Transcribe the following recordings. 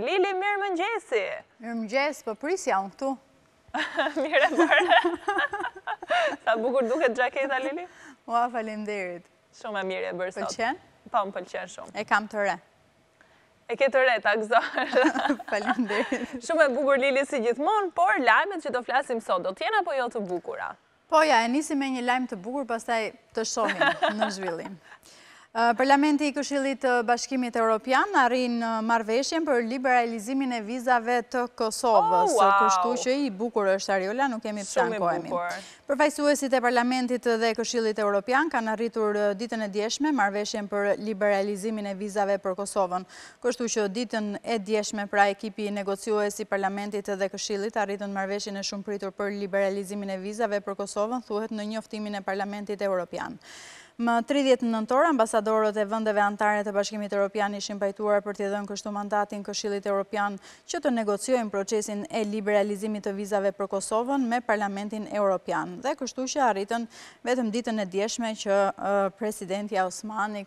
Lili, mirëmëngjesi! Mirëmëngjes, po prisja unë këtu. Mirë e bëre. Sa bukur duket xhaketa, Lili? Ua, faleminderit. Shumë e mirë e bërë sot. Pëlqen? Pa, po, më pëlqen shumë. E kam të re. E ke të re, ta gëzosh. Faleminderit. Shumë e bukur, Lili, si gjithmonë, por lajmet që do flasim sot, do të jenë apo jo të bukura? Po ja, e nisim me një lajm të bukur, pastaj të shohim në zhvillim. Parlamenti i Këshillit të Bashkimit Europian arrin marrëveshjen për liberalizimin e vizave të Kosovës. Oh, Kështu që i bukur është Ariola, nuk kemi pse ankohemi. Përfaqësuesit e Parlamentit dhe Këshillit Europian kanë arritur ditën e djeshme marrëveshjen për liberalizimin e vizave për Kosovën. Kështu që ditën e djeshme pra ekipi negociues i Parlamentit dhe Këshillit arritën marrëveshjen e shumëpritur për liberalizimin e vizave për Kosovën, thuhet në njoftimin e Parlamentit Europian. Më tridhjetë nëntor, ambasadorët e vendeve anëtare të Bashkimit Europian ishin pajtuar për t'i dhënë kështu mandatin Këshillit Europian që të negociojnë procesin e liberalizimit të vizave për Kosovën me Parlamentin Europian. Dhe kështu që arritën vetëm ditën e djeshme që presidentja Osmani,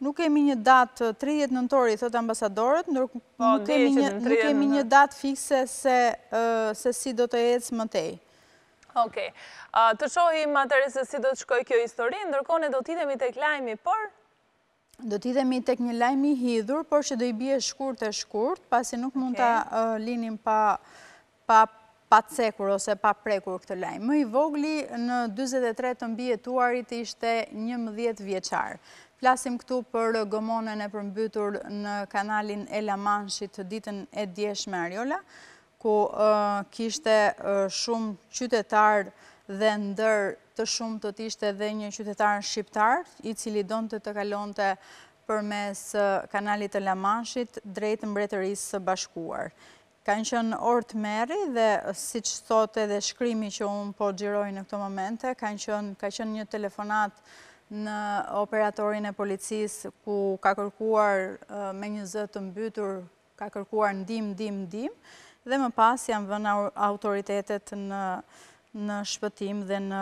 Nuk kemi një datë 30 nëntori, thotë ambasadorët, nuk po, kemi një datë fikse se si do të ecë më tej. Ok, të shohim atëherë se si do të shkojë kjo histori, ndërkohë ne do të hidhemi tek lajmi, po? Do të hidhemi tek një lajm i hidhur, por që do i bie shkurt e shkurt, pasi nuk mund ta linim pa pa pa cekur ose pa prekur këtë lajm. Më i vogli në dyzet e tre të mbijetuarit ishte njëmbëdhjetë vjeçar. Flasim këtu për gomonen e përmbytur në kanalin e La Manshit ditën e djeshme Ariola, ku kishte shumë qytetarë dhe ndër të shumtët ishte dhe një qytetar shqiptar, i cili donte të kalonte përmes kanalit të La Manshit drejt Mbretërisë së Bashkuar. Kanë qenë orë tmerri dhe siç thotë edhe shkrimi që unë po xhiroj në këto momente, kanë qenë, ka qenë një telefonatë në operatorin e policisë ku ka kërkuar me një zë të mbytur, ka kërkuar ndihmë, ndihmë, ndihmë, dhe më pas janë vënë autoritetet në në shpëtim dhe në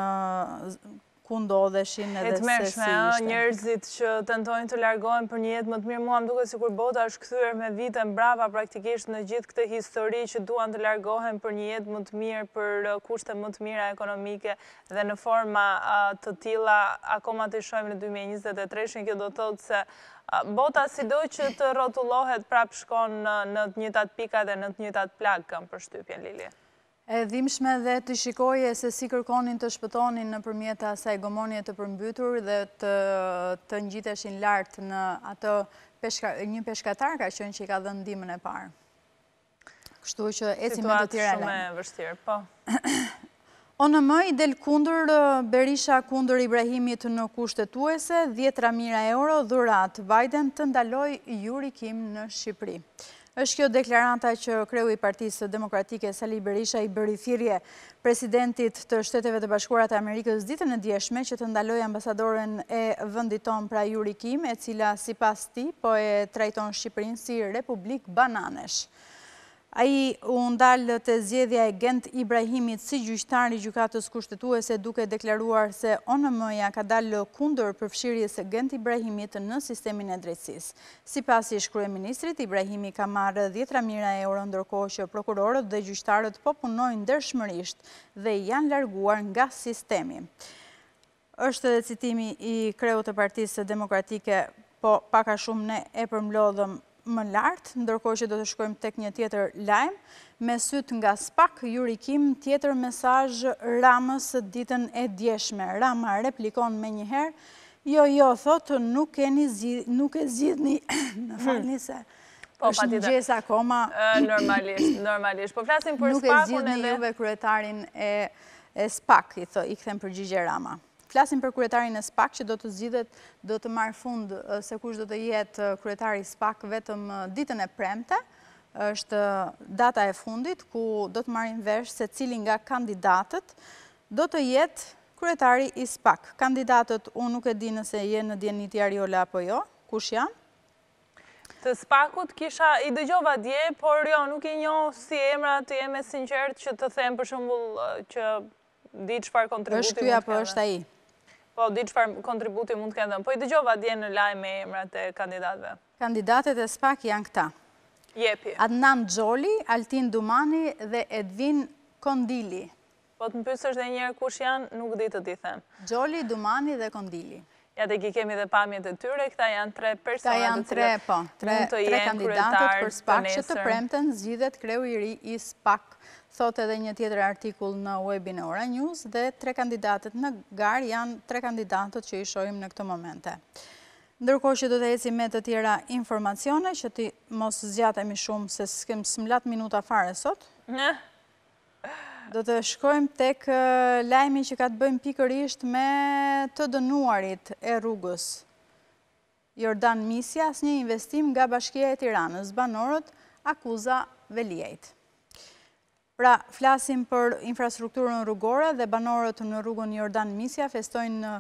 ku ndodheshin edhe se si ishte. E tmerrshme, ëh, njerëzit që tentojnë të largohen për një jetë më të mirë, mua më duket sikur bota është kthyer me vite mbrapa praktikisht në gjithë këtë histori që duan të largohen për një jetë më të mirë, për kushte më të mira ekonomike dhe në forma të tilla akoma t'i shohim në dy mijë e njëzet e treshin, kjo do të thotë se bota sido që të rrotullohet prapë shkon në të njëjtat pika dhe në të njëjtat plagë kam përshtypjen Lili. E dhimbshme dhe t'i shikoje se si kërkonin të shpëtonin nëpërmjet asaj gomonie të përmbytur dhe të ngjiteshin lart në atë peshka, një peshkatar ka qenë që i ka dhënë ndihmën e parë. Kështu që ecim me të tjera lajme. Situatë shumë e vështirë, po. ONM i del kundër, Berisha kundër Ibrahimit në Kushtetuese, dhjetëra mijëra euro dhuratë, Biden të ndalojë Yuri Kim në Shqipëri. Është kjo deklarata që kreu i Partisë Demokratike Sali Berisha i bëri thirrje Presidentit të Shteteve të Bashkuara të Amerikës ditën e djeshme që të ndalojë ambasadoren e vendit tonë pra Yuri Kim e cila sipas tij po e trajton Shqipërinë si republikë bananesh. Ai u ndal te zgjedhja e Gent Ibrahimit si gjyqtar i Gjykatës Kushtetuese duke deklaruar se ONM-ja ka dalë kundër përfshirjes së Gent Ibrahimit në sistemin e drejtësisë. Sipas ish-kryeministrit, Ibrahimi ka marrë dhjetëra mijëra euro ndërkohë që prokurorët dhe gjyqtarët po punojnë ndershmërisht dhe janë larguar nga sistemi. Është edhe citimi i kreut të Partisë Demokratike, po pak a shumë ne e përmblodhëm më lart, ndërkohë që do të shkojmë tek një tjetër lajm, me sytë nga spak, Yuri Kim tjetër mesazh Ramës ditën e djeshme, Rama replikon menjëherë Jo, jo, thotë nuk keni zgjidhni, nuk e zgjidhni, më falni se po, është mëngjes akoma. Normalisht, normalisht. Po flasim për spakun edhe... Nuk e zgjidhni ju kryetarin e spak, i kthen përgjigje Rama. Flasim për kryetarin e spak që do të zgjidhet, do të marrë fund se kush do të jetë kryetari i spak vetëm ditën e premte, është data e fundit ku do të marrim vesh se cili nga kandidatët Do të jetë kryetari i spak. Kandidatët unë nuk e di nëse je në dijeni ti Ariola apo jo, kush janë? Të spakut kisha i dëgjova dje, por jo nuk i njoh si emra të jem e sinqertë që të them për shembull që di çfarë kontributi mund të kenë. Është ky apo është ai? Po di çfarë kontributi mund të kenë dhënë. Po i dëgjova dje në lajme emrat e kandidatëve. Kandidatet e spak janë këta. Jepi. Adnan Xholi, Altin Dumani dhe Edvin Kondili. Po të m'pyesësh dhe njëherë kush janë, nuk di të t'i them. Xholi, Dumani dhe Kondili. Ja tek i kemi dhe pamjet e tyre, këta janë tre personat. Këta janë tre, po. Tre kandidatët për spak që të premten zgjidhet kreu i ri i spak, thotë edhe një tjetër artikull në webin e Ora News dhe tre kandidatët në garë janë tre kandidatët që i shohim në këto momente. Ndërkohë që do të ecim me të tjera informacione, që të mos zgjatemi shumë, se s'kem s'm'lat minuta fare sot. Në? Do të shkojmë tek lajmi që ka të bëjmë pikërisht me të dënuarit e rrugës Jordan Misja, asnjë investim nga bashkia e Tiranës, banorët akuza Veliajt. Pra, flasim për infrastrukturën rrugore dhe banorët në rrugën Jordan Misja festojnë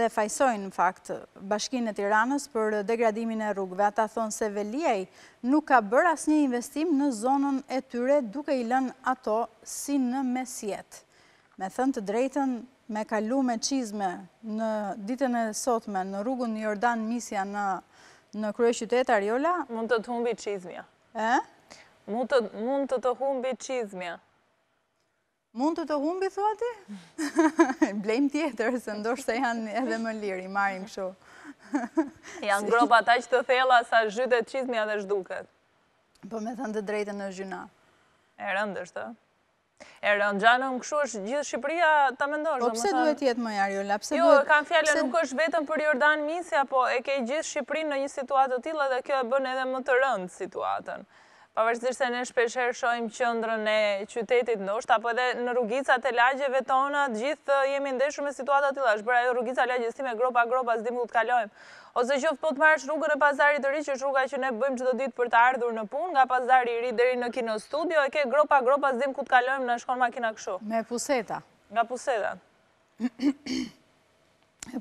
dhe fajsojnë në fakt bashkinë e Tiranës për degradimin e rrugëve. Ata thonë se Veliaj nuk ka bërë asnjë investim në zonën e tyre duke i lënë ato si në mesjetë. Me thënë të drejtën, me kalu me çizme në ditën e sotme në rrugën Jordan Misja në në kryeqytet Ariola, Mund të të humbë çizmja. Ëë? Mund të të humbi çizmja. Mund të të humbë, thua ti? Blejmë tjetër, se ndoshta janë edhe më lirë, i marrim kështu. Janë gropa ato aq të thella, sa zhytet çizmja dhe zhduket. Po me thënë të drejtën në zhyna. E rëndë është, ë? E rëndë, xhanëm, kështu është gjithë Shqipëria ta mendosh. Po pse duhet të jetë më, Ariola? Jo, e kam fjalën, nuk është vetëm për Jordan Misja, po e ke gjithë Shqipërinë në një situatë të tillë dhe kjo e bën edhe më të rëndë situatën. Pavarësisht se ne shpeshherë shohim qendrën e qytetit, ndoshta po edhe në rrugicat e lagjeve tona, të gjithë jemi ndeshur me situata të tilla. Është bërë ajo rrugica e lagjes time, gropa gropa, s'dimë ku të kalojmë. Ose qoftë po të marrësh rrugën e Pazarit të Ri, që është rruga që ne bëjmë çdo ditë për të ardhur në punë, nga Pazari i Ri deri në Kinostudio, e ke gropa gropa, s'dimë ku të kalojmë, na shkon makina kështu. Me puseta. Nga pusetat.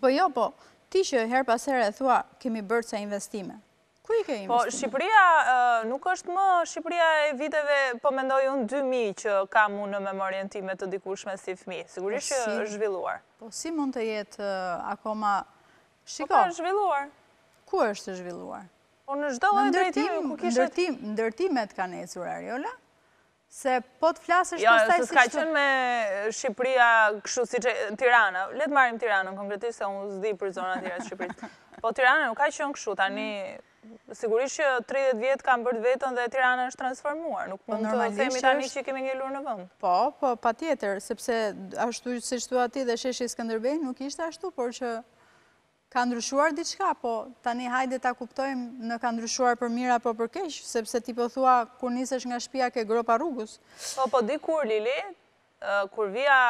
Po jo, po, ti që herë pas here thua, kemi bërë ca investime. Ku i ke investimet? Po, Shqipëria nuk është më Shqipëria e viteve, po mendoj unë, dy mijë që kam unë në memorien time të dikurshme si fëmijë. Sigurisht që është zhvilluar. Po, si mund të jetë akoma... Shiko... Po, ka, është zhvilluar. Ku është zhvilluar? Po, në çdo lloj drejtimi ku kishte... Në ndërtim, ndërtimet kanë ecur, Ariola. Se po të flasësh pastaj siç thu... Jo, se s'ka qenë më Shqipëria kështu siç... Tirana, le të marrim Tiranën konkretisht, se unë s'di për zona të tjera të Shqipërisë. Po Tirana nuk ka qenë kështu, tani... Sigurisht që 30 vjet kanë bërë të vetën dhe Tirana është transformuar, nuk po mund të themi tani që kemi ngelur në vend. Po, po, patjetër, sepse ashtu siç thua ti dhe sheshi Skënderbej nuk ishte ashtu, por që Ka ndryshuar diçka, po tani hajde ta kuptojmë në ka ndryshuar për mirë apo për keq, sepse ti po thua kur nisesh nga shtëpia ke gropa rrugës. Po, po dikur Lili, kur vija,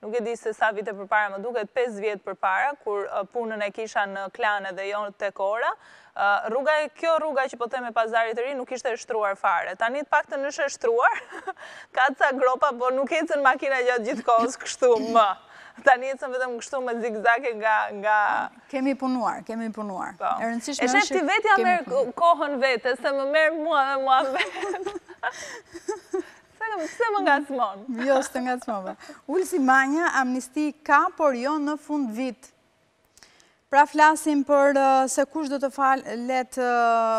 nuk e di se sa vite përpara, më duket pesë vjet përpara, kur punën e kisha në Klan edhe jo tek Ora, Rruga, kjo rruga që po thoja e Pazarit të Ri nuk ishte e shtruar fare. Tani të paktën është e shtruar. Ka ca gropa, por nuk ecën makina gjatë gjithë kohës kështu më. Tani ecën vetëm kështu me zigzage nga nga Kemi punuar, kemi punuar. Po. E rëndësishme është. E shef ti vetja me kohën vetë, se më merr mua dhe mua vetë. Se më ngacmon. Jo, s'të ngacmova. Ulsi Manja, amnisti ka, por jo në fundvit. Pra flasim për se kush do të falet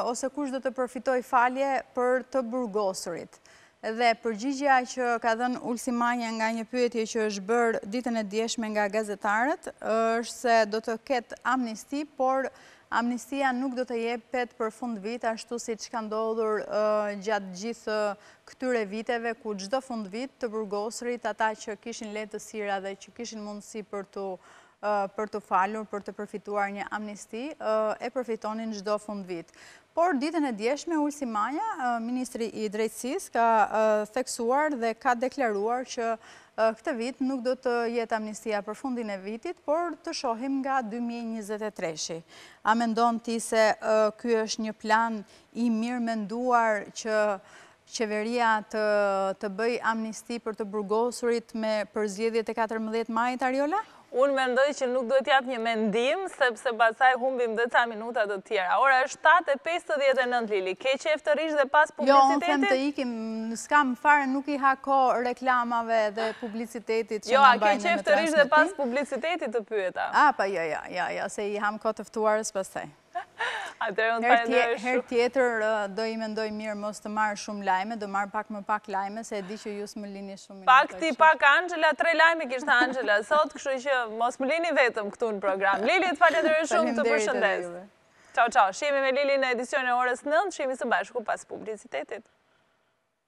ose kush do të përfitojë falje për të burgosurit. Dhe përgjigja që ka dhënë Ulsi Manja nga një pyetje që është bërë ditën e djeshme nga gazetarët, është se do të ketë amnisti, por amnistia nuk do të jepet për fundvit, ashtu siç ka ndodhur gjatë gjithë këtyre viteve, ku çdo fundvit të burgosurit, ata që kishin lehtësira dhe që kishin mundësi për t'u për t'u falur, për të përfituar një amnisti, e përfitonin çdo fundvit. Por, ditën e djeshme, Ulsi Manja, Ministri i Drejtësisë, ka theksuar dhe ka deklaruar që këtë vit nuk do të jetë amnistia për fundin e vitit, por të shohim nga 2023. A mendon ti se ky është një plan i mirëmenduar që Qeveria të bëjë amnisti për të burgosurit me për zgjedhjet e katërmbëdhjetë majit, Ariola? Unë mendoj që nuk duhet të jap një mendim, sepse pastaj humbim dhe ca minuta të tjera. Ora është shtatë e pesëdhjetë e nëntë, Lili. Ke qejf të rrish dhe pas publicitetit? Jo, unë them të ikim, s'kam fare, nuk i ha kohë reklamave dhe publicitetit që na mbajnë në transmetim. Jo, a ke qejf të rrish dhe pas publicitetit, të pyeta? A, po, jo, jo, jo, jo, se i ham kohë të ftuarve pastaj. Atëherë unë falenderoj shumë. Herë tjetër do i mendoj mirë mos të marr shumë lajme, do marr pak më pak lajme se e di që ju s'më lini shumë mirë. Pak ti, pak Anxhela, tre lajme kishte Anxhela sot, kështu që mos më lini vetëm këtu në program. Lili, të falenderoj shumë, të përshëndes. Çao, çao. Shihemi me Lilin në edicionin e orës nëntë, shihemi së bashku pas publicitetit.